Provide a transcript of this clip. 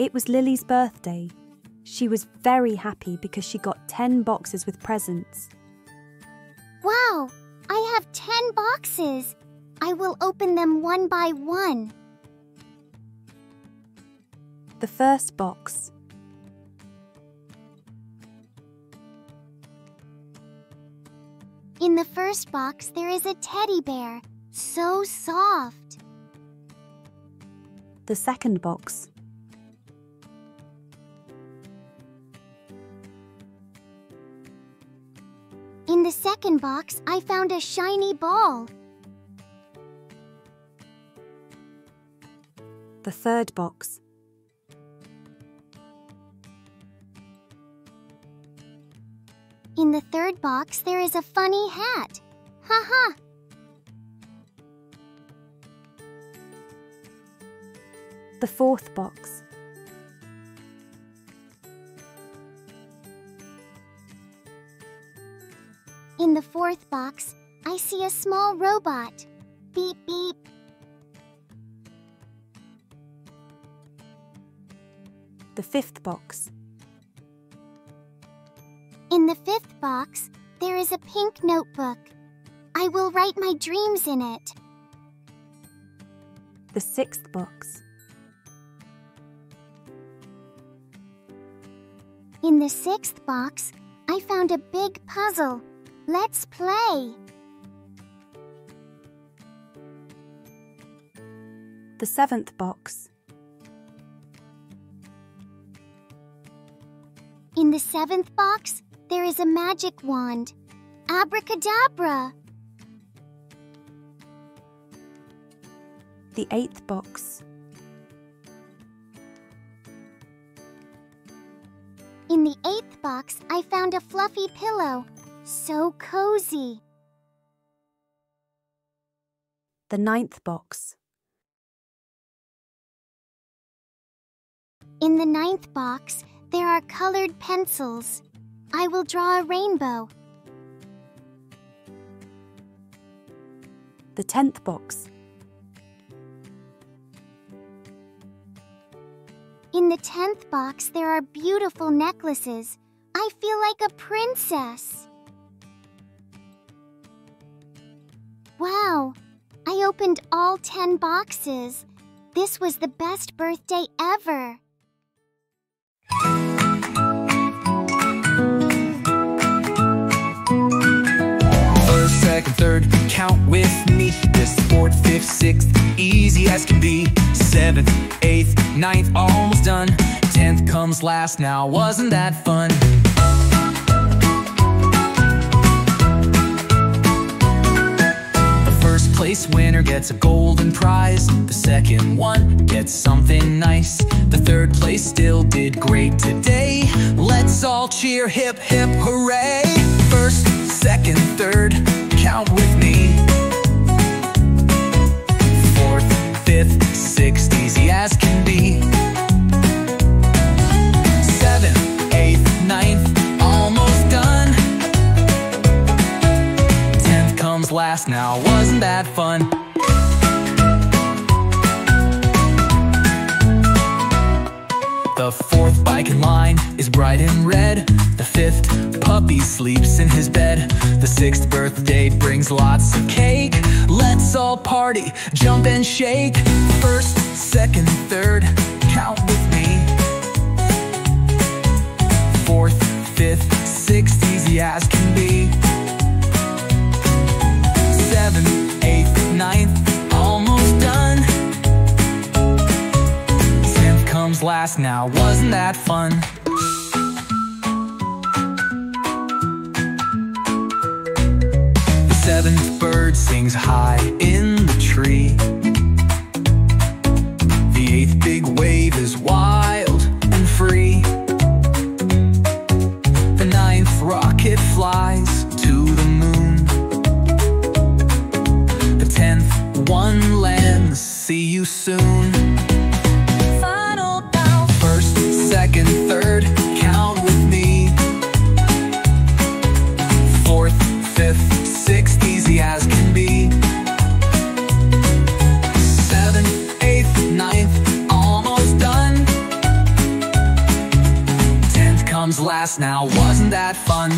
It was Lily's birthday. She was very happy because she got 10 boxes with presents. Wow, I have 10 boxes. I will open them one by one. The first box. In the first box, there is a teddy bear. So soft. The second box. In the second box, I found a shiny ball. The third box. In the third box, there is a funny hat. Ha ha! The fourth box. The fourth box, I see a small robot. Beep beep. The fifth box. In the fifth box, there is a pink notebook. I will write my dreams in it. The sixth box. In the sixth box, I found a big puzzle. Let's play. The seventh box. In the seventh box, there is a magic wand. Abracadabra! The eighth box. In the eighth box, I found a fluffy pillow. So cozy. The ninth box. In the ninth box, there are colored pencils. I will draw a rainbow. The tenth box. In the tenth box, there are beautiful necklaces. I feel like a princess. Wow, I opened all 10 boxes. This was the best birthday ever. First, second, third, count with me. This fourth, fifth, sixth, easy as can be. Seventh, eighth, ninth, almost done. Tenth comes last, now wasn't that fun? Place winner gets a golden prize. The second one gets something nice. The third place still did great today. Let's all cheer, hip, hip, hooray! First, second, third, count with me. Last, now wasn't that fun? The fourth bike in line is bright and red. The fifth puppy sleeps in his bed. The sixth birthday brings lots of cake. Let's all party, jump and shake. First, second, third, count with me. Fourth, fifth, sixth, easy as can be. Comes last now, wasn't that fun? The seventh bird sings high in the tree. The eighth big wave is wild and free. The ninth rocket flies now, wasn't that fun?